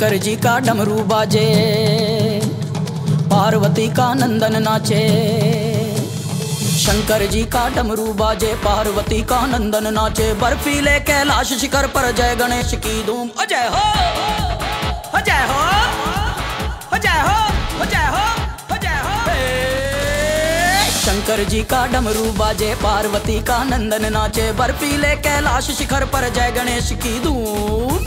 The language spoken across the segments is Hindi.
शंकर जी का डमरू बाजे, पार्वती का नंदन नाचे। शंकर जी का डमरू बाजे, पार्वती का नंदन नाचे। बर्फीले कैलाश शिखर पर जय गणेश की धूम। अजय हो! अजय हो! अजय हो! अजय हो! हो! शंकर जी का डमरू बाजे, पार्वती का नंदन नाचे। बर्फीले कैलाश शिखर पर जय गणेश की धूम।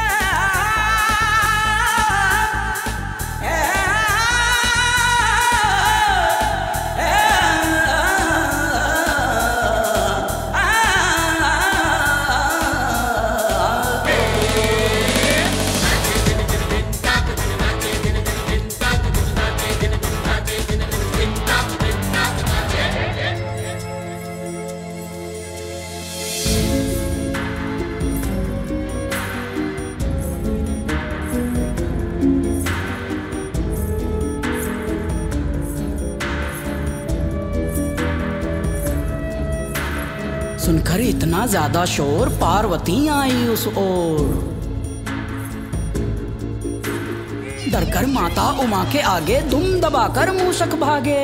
इतना ज़्यादा शोर, पार्वती आई उस ओर। डरकर माता उमा के आगे दुम दबाकर मूसक भागे।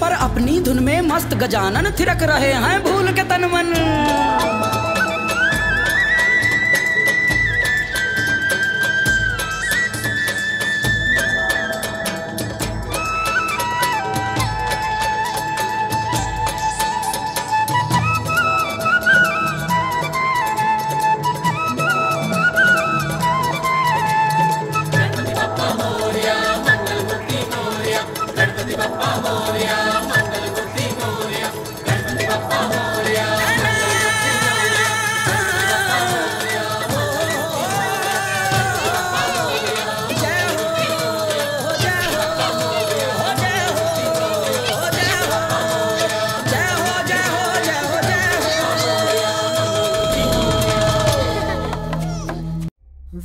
पर अपनी धुन में मस्त गजानन थिरक रहे हैं भूल के तन मन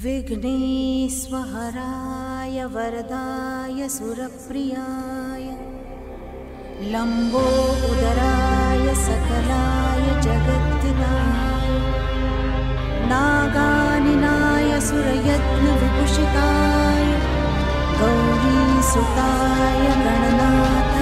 विघ्नेश्वराय वरदाय सुरप्रियाय लम्बोदराय सकलाय जगद्दिदाय नागानिनाय सुरयत्नविभूषिताय गौरीसुताय गणनाथ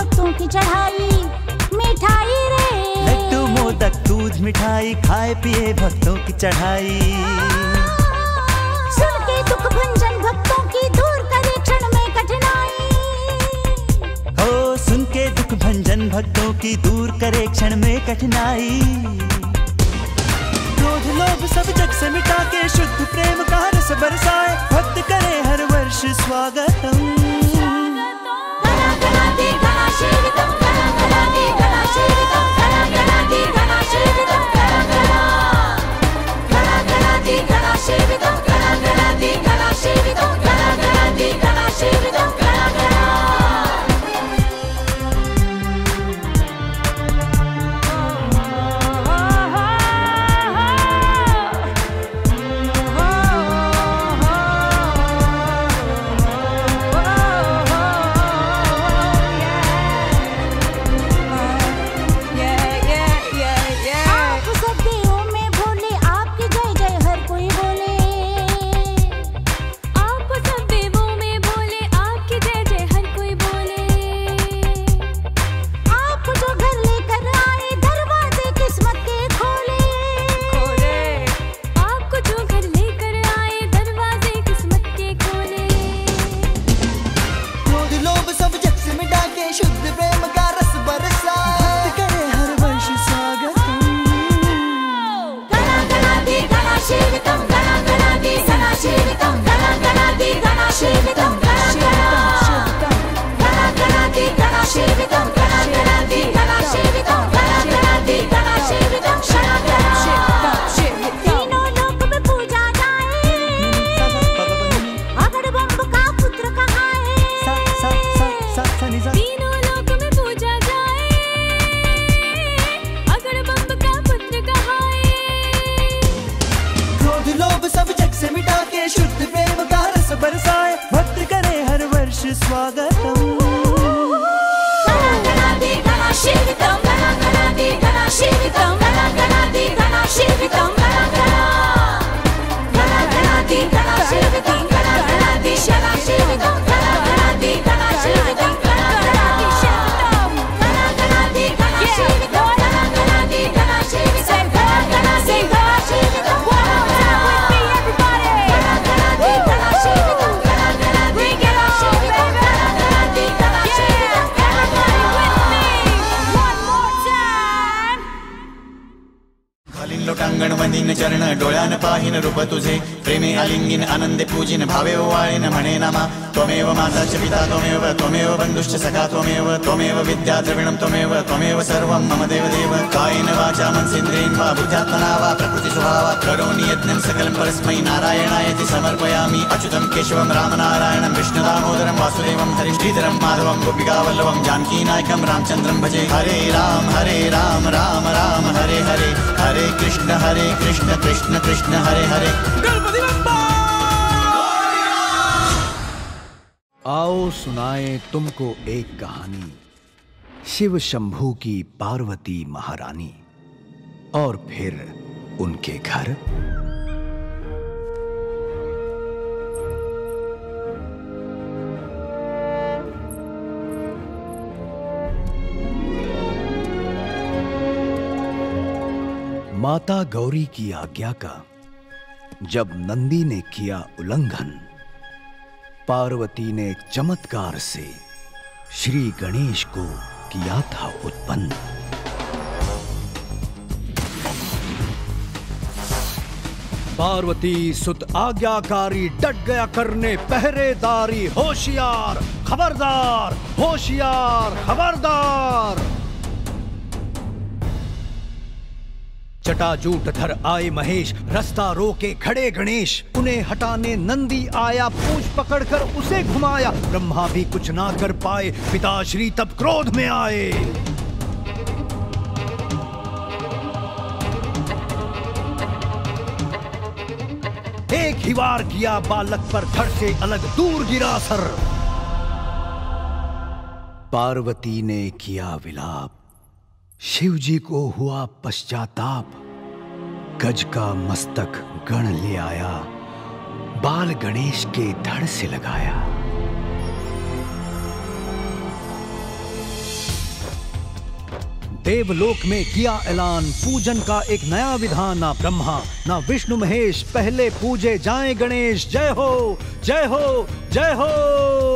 भक्तों की चढ़ाई मिठाई रे। लड्डू मोदक दूध मिठाई खाए पिए भक्तों की चढ़ाई। सुन के दुख भंजन भक्तों की दूर करे क्षण में कठिनाई। हो सुन के दुख भंजन भक्तों की दूर करे क्षण में कठिनाई। क्रोध लोभ सब जग से मिटा के शुद्ध प्रेम का रस बरसाए। भक्त करे हर वर्ष स्वागतम। Chiri don't digala shibi. चरण डोळ्यान पाहिन रूप तुझे. प्रेमे आलिंगिन आनंदे पूजिन भावे ओवाळीन म्हणे नामा. त्वमेव माता च पिता, त्वमेव त्वमेव बन्धुश्च सखा, त्वमेव त्वमेव विद्या द्रविणं, त्वमेव त्वमेव सर्वं मम देव देव कायेन वाचा मनसेन्द्रियेण वा बुद्ध्यात्मना वा प्रकृति स्वभावा. करोमि यज्ञं सकलं परस्मै नारायणायति समर्पयामि. अच्युतं केशवं, रामनारायणं, विष्णुदामोदरं, वासुदेवं हरि श्रीधरं माधवं, गोपिकावल्लभं, जानकीनायकं, रामचन्द्रं, भजे हरे राम हरे राम राम राम. हरे हरे कृष्ण हरे कृष्ण कृष्ण कृष्ण हरे हरे। आओ सुनाए तुमको एक कहानी। शिव शंभू की पार्वती महारानी और फिर उनके घर। माता गौरी की आज्ञा का जब नंदी ने किया उल्लंघन, पार्वती ने चमत्कार से श्री गणेश को किया था उत्पन्न। पार्वती सुत आज्ञाकारी डट गया करने पहरेदारी होशियार, खबरदार होशियार, खबरदार। जटाजूट धर आए महेश, रास्ता रोके खड़े गणेश। उन्हें हटाने नंदी आया, पूछ पकड़कर उसे घुमाया। ब्रह्मा भी कुछ ना कर पाए, पिताश्री तब क्रोध में आए। एक ही वार किया बालक पर धड़ से अलग दूर गिरा सर। पार्वती ने किया विलाप। शिव जी को हुआ पश्चाताप। गज का मस्तक गण ले आया, बाल गणेश के धड़ से लगाया। देवलोक में किया ऐलान, पूजन का एक नया विधान, ना ब्रह्मा, ना विष्णु महेश, पहले पूजे जाएँ गणेश, जय हो जय हो जय हो।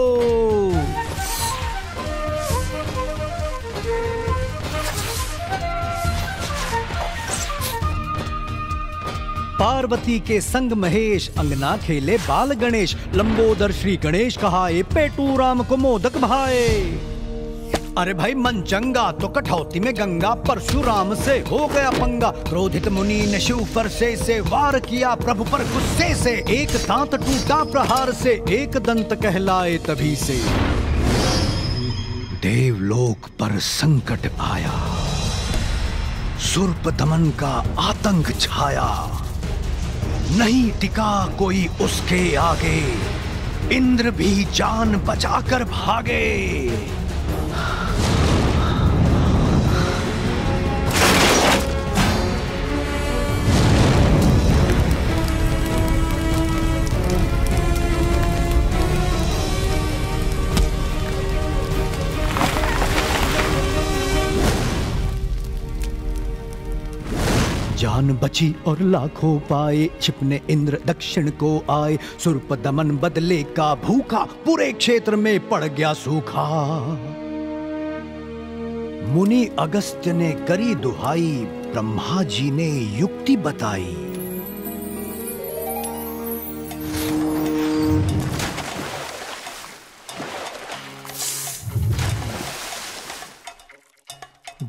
पार्वती के संग महेश अंगना खेले बाल गणेश, लंबोदर श्री गणेश कहाए, पेटू राम को मोदक भाए। अरे भाई मन चंगा तो कठौती में गंगा, परशुराम से हो गया पंगा। क्रोधित मुनि ने शिव पर से से वार किया, प्रभु पर गुस्से से एक दांत टूटा प्रहार से, एक दंत कहलाए तभी से। देवलोक पर संकट आया, सुर्प दमन का आतंक छाया। नहीं टिका कोई उसके आगे। इंद्र भी जान बचाकर भागे। जान बची और लाखों पाए। छिपने इंद्र दक्षिण को आए। सुरप दमन बदले का भूखा। पूरे क्षेत्र में पड़ गया सूखा। मुनि अगस्त्य ने करी दुहाई। ब्रह्मा जी ने युक्ति बताई।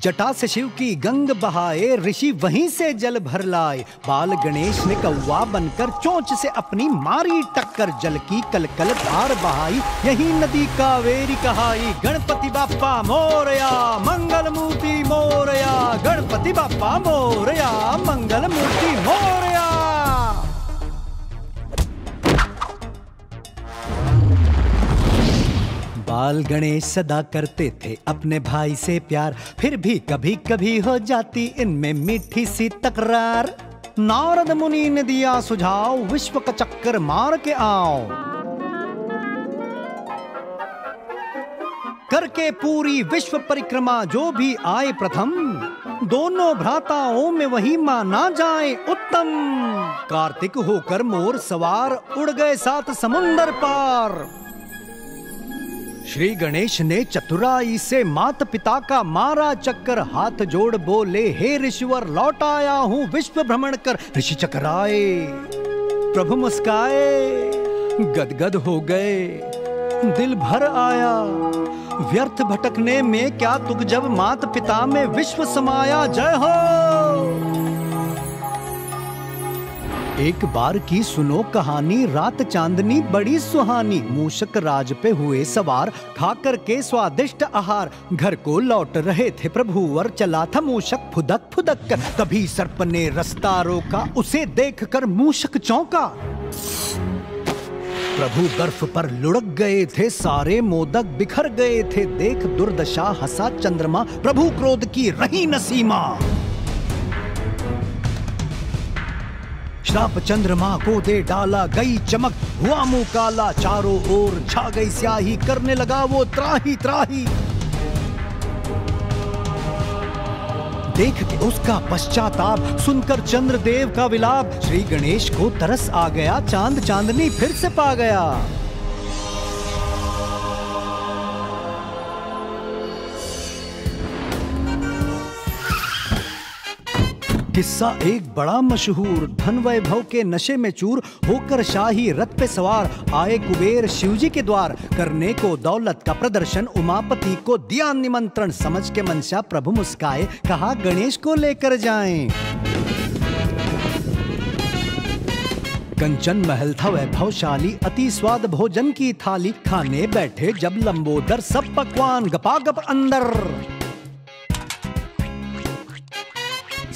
जटा से शिव की गंग बहाए, ऋषि वहीं से जल भर लाए। बाल गणेश ने कौवा बनकर चोंच से अपनी मारी टक्कर, जल की कल कल धार बहाई। यही नदी कावेरी कहाई, गणपति बापा मोरया मंगल मूर्ति मोरया, गणपति बापा मोरया मंगल मूर्ति मोरया। बाल गणेश सदा करते थे अपने भाई से प्यार, फिर भी कभी कभी हो जाती इनमें मीठी सी तकरार। नारद मुनि ने दिया सुझाव, विश्व का चक्कर मार के आओ। करके पूरी विश्व परिक्रमा जो भी आए प्रथम, दोनों भ्राताओं में वही माना जाए उत्तम। कार्तिक होकर मोर सवार उड़ गए सात समुंदर पार। श्री गणेश ने चतुराई से मात पिता का मारा चक्कर, हाथ जोड़ बोले, हे ऋषिवर, लौट आया हूँ, विश्व भ्रमण कर। ऋषि चक्राए, प्रभु मुस्काए, गदगद हो गए, दिल भर आया। व्यर्थ भटकने में क्या तुक जब मात पिता में विश्व समाया? जय हो! एक बार की सुनो कहानी। रात चांदनी बड़ी सुहानी। मूषक राज पे हुए सवार। खाकर के स्वादिष्ट आहार। घर को लौट रहे थे प्रभु। और चला था मूषक फुदक फुदक। कर तभी सर्प ने रास्ता रोका। उसे देखकर मूषक चौंका। प्रभु बर्फ़ पर लुढ़क गए थे। सारे मोदक बिखर गए थे। देख दुर्दशा हंसा चंद्रमा। प्रभु क्रोध की रही न श्राप चंद्रमा को दे डाला गई चमक। हुआ मुँह काला, चारों ओर छा गई स्याही। करने लगा वो त्राही त्राही। देख के उसका पश्चाताप। सुनकर चंद्रदेव का विलाप। श्री गणेश को तरस आ गया, चाँद चांदनी फिर से पा गया। किस्सा एक बड़ा मशहूर धन वैभव के नशे में चूर होकर शाही रथ पे सवार आए कुबेर शिवजी के द्वार करने को दौलत का प्रदर्शन उमापति को दिया निमंत्रण समझ के मनसा प्रभु मुस्काए, कहा, गणेश को लेकर जाएँ। कंचन महल था वैभवशाली, अति स्वाद भोजन की थाली, खाने बैठे जब लंबोदर सब पकवान गपागप अंदर।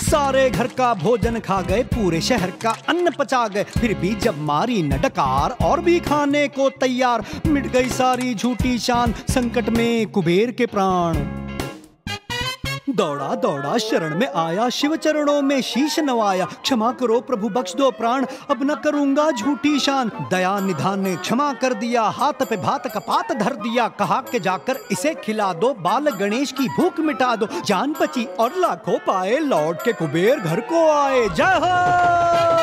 सारे घर का भोजन खा गए, पूरे शहर का अन्न पचा गए। फिर भी जब मारी न डकार और भी खाने को तैयार, मिट गई सारी झूठी शान संकट में कुबेर के प्राण। दौड़ा दौड़ा, शरण में आया, शिव चरणों में शीश नवाया। क्षमा करो प्रभु, बख्श दो प्राण, अब न करूँगा झूठी शान। दया निधान ने क्षमा कर दिया, हाथ पे भात का पात धर दिया। कहा के जाकर इसे खिला दो, बाल गणेश की भूख मिटा दो। जान बची और लाखों पाए, लौट के कुबेर घर को आए। जय हो!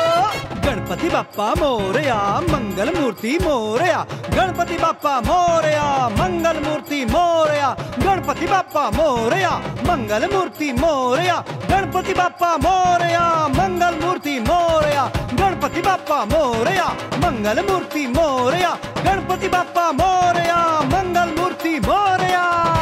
गणपति बापा मोरया, मंगल मूर्ति, मोरया। गणपति बापा मोरया, मंगल मूर्ति, मोरया। गणपति बापा मोरया, मंगल मूर्ति, मोरया। गणपति बापा मोरया, मंगल मूर्ति, मोरया। गणपति बापा मोरया, मंगल मूर्ति, मोरया। गणपति बापा मोरया, मंगल मूर्ति, मोरया।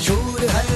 मशहूर है।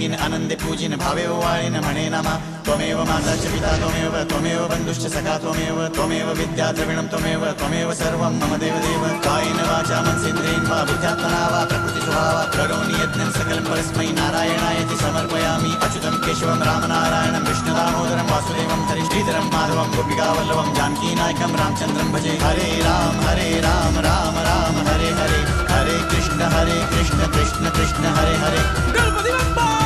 रङ्गिन आनंदे पूजिन भावे वाणिन मणे नम। त्वमेव माता च पिता, त्वमेव त्वमेव बंधुश्च सखा, त्वमेव त्वमेव विद्या द्रविणम त्वमेव त्वमेव सर्व मम देवदेव। कायेन वाचा मनसेन्द्रेण वा विद्यात्मना वा प्रकृतिस्वभावा करोमि यत्नं सकलं परस्मै नारायणायति समर्पयामि। अच्युतं केशवं, रामनारायणं, विष्णुदामोदरं, वासुदेवं हरि श्रीधरं माधवं, गोपिकावल्लभं जानकीनायकं रामचन्द्रं भजे। हरे राम हरे राम राम राम, हरे हरे। हरे कृष्ण हरे कृष्ण कृष्ण कृष्ण, हरे हरे। गणपति बप्पा